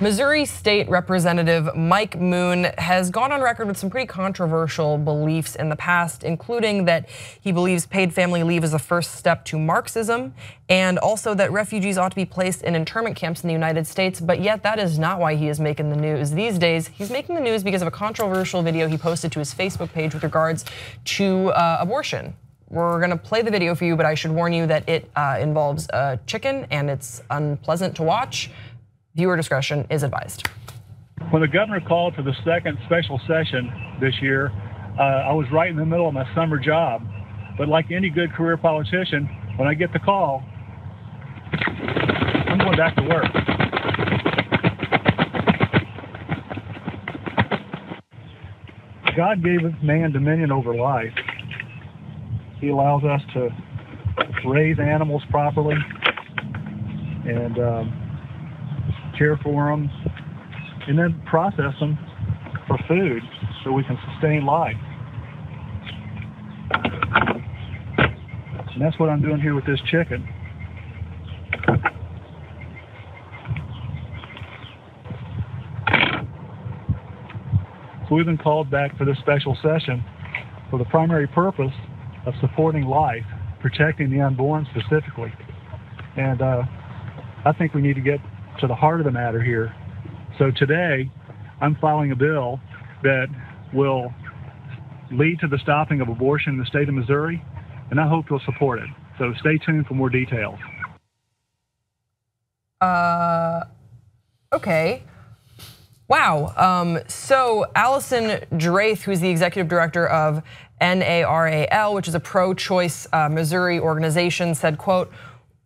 Missouri State Representative Mike Moon has gone on record with some pretty controversial beliefs in the past, including that he believes paid family leave is a first step to Marxism, and also that refugees ought to be placed in internment camps in the United States. But yet, that is not why he is making the news these days. He's making the news because of a controversial video he posted to his Facebook page with regards to uh, abortion. We're gonna play the video for you, but I should warn you that it uh, involves a chicken and it's unpleasant to watch. Viewer discretion is advised. When the governor called for the second special session this year, uh, I was right in the middle of my summer job. But like any good career politician, when I get the call, I'm going back to work. God gave man dominion over life. He allows us to raise animals properly and um, care for them, and then process them for food so we can sustain life. And that's what I'm doing here with this chicken. So we've been called back for this special session for the primary purpose of supporting life, protecting the unborn specifically. And uh, I think we need to get to the heart of the matter here. So today, I'm filing a bill that will lead to the stopping of abortion in the state of Missouri, and I hope you'll support it. So stay tuned for more details. Uh, okay. Wow. Um, so Alison Dreith, who's the executive director of NARAL, which is a pro-choice uh, Missouri organization, said, "quote."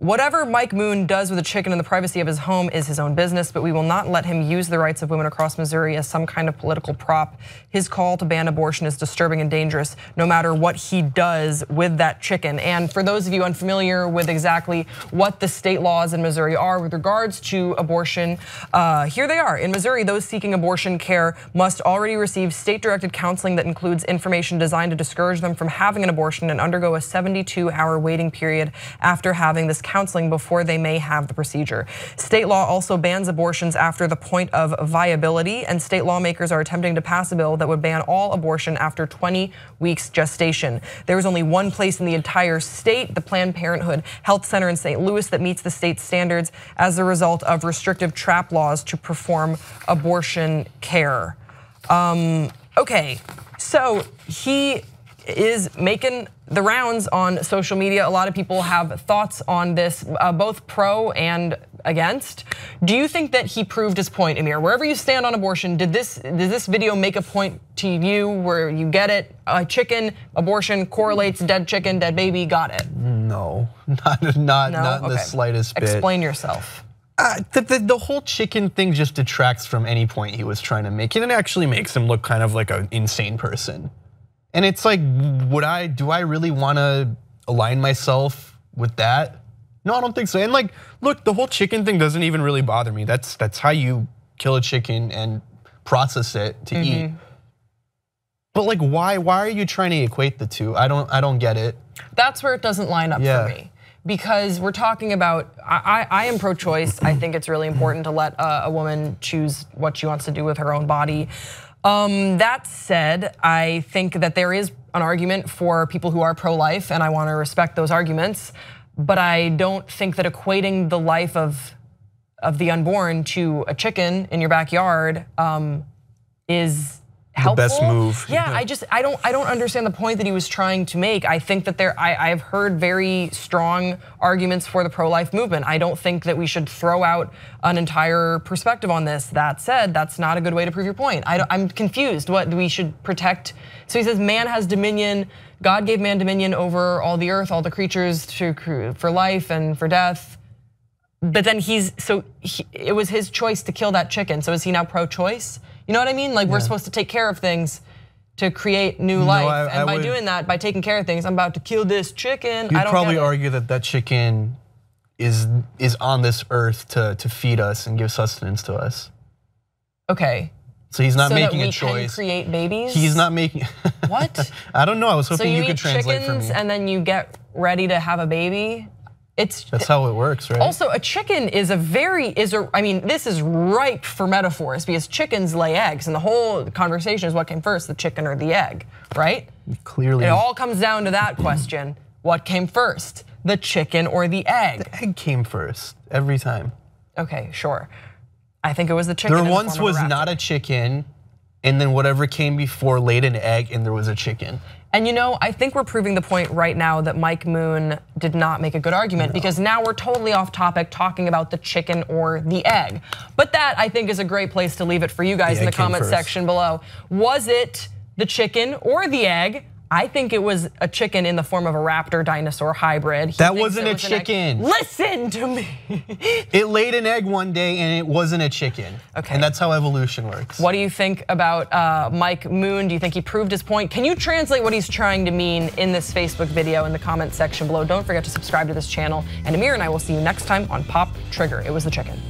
Whatever Mike Moon does with a chicken in the privacy of his home is his own business, but we will not let him use the rights of women across Missouri as some kind of political prop. His call to ban abortion is disturbing and dangerous, no matter what he does with that chicken. And for those of you unfamiliar with exactly what the state laws in Missouri are with regards to abortion, uh, here they are. In Missouri, those seeking abortion care must already receive state directed counseling that includes information designed to discourage them from having an abortion and undergo a 72 hour waiting period after having this counseling before they may have the procedure. State law also bans abortions after the point of viability, and state lawmakers are attempting to pass a bill that would ban all abortion after 20 weeks gestation. There is only one place in the entire state, the Planned Parenthood Health Center in St. Louis, that meets the state standards as a result of restrictive TRAP laws to perform abortion care. Um, okay, so he is making the rounds on social media. A lot of people have thoughts on this, uh, both pro and against. Do you think that he proved his point, Amir? Wherever you stand on abortion, did this did this video make a point to you where you get it? A chicken abortion correlates dead chicken, dead baby. Got it? No, not not no? not okay. the slightest bit. Explain yourself. Uh, the, the, the, whole chicken thing just detracts from any point he was trying to make. And it actually makes him look kind of like an insane person. And it's like, would I, do I really wanna align myself with that? No, I don't think so. And like, look, the whole chicken thing doesn't even really bother me. That's that's how you kill a chicken and process it to mm -hmm. eat. But like, why why are you trying to equate the two? I don't I don't get it. That's where it doesn't line up yeah. for me because we're talking about I, I am pro-choice. I think it's really important to let a, a, woman choose what she wants to do with her own body. Um, that said, I think that there is an argument for people who are pro-life, and I want to respect those arguments. But I don't think that equating the life of of the unborn to a chicken in your backyard um, is helpful. The best move. Yeah, I just I don't I don't understand the point that he was trying to make. I think that there I, I've heard very strong arguments for the pro-life movement. I don't think that we should throw out an entire perspective on this. That said, that's not a good way to prove your point. I I am confused. What we should protect? So he says man has dominion. God gave man dominion over all the earth, all the creatures to, for life and for death. But then he's so he, it was his choice to kill that chicken. So is he now pro-choice? You know what I mean? Like we're supposed to take care of things to create new life, I, and I by would, doing that, by taking care of things, I'm about to kill this chicken. You'd probably argue that that chicken is is on this earth to to feed us and give sustenance to us. Okay. So he's not so making a choice. create babies. He's not making. what? I don't know. I was hoping so you, you could translate for me. And then you get ready to have a baby. It's That's how it works, right? also a chicken is a very is a I mean this is ripe for metaphors because chickens lay eggs and the whole conversation is what came first, the chicken or the egg, right? Clearly, It all comes down to that question. What came first, the chicken or the egg? The egg came first every time. Okay, sure. I think it was the chicken. There in the once was not a chicken, and then whatever came before laid an egg, and there was a chicken. And you know, I think we're proving the point right now that Mike Moon did not make a good argument because now we're totally off topic talking about the chicken or the egg. But that I think is a great place to leave it for you guys The in the comment section below. Was it the chicken or the egg? I think it was a chicken in the form of a raptor dinosaur hybrid. He That wasn't a was chicken. Listen to me. It laid an egg one day, and it wasn't a chicken. Okay. And that's how evolution works. What do you think about uh, Mike Moon? Do you think he proved his point? Can you translate what he's trying to mean in this Facebook video in the comment section below? Don't forget to subscribe to this channel. And Amir and I will see you next time on Pop Trigger. It was the chicken.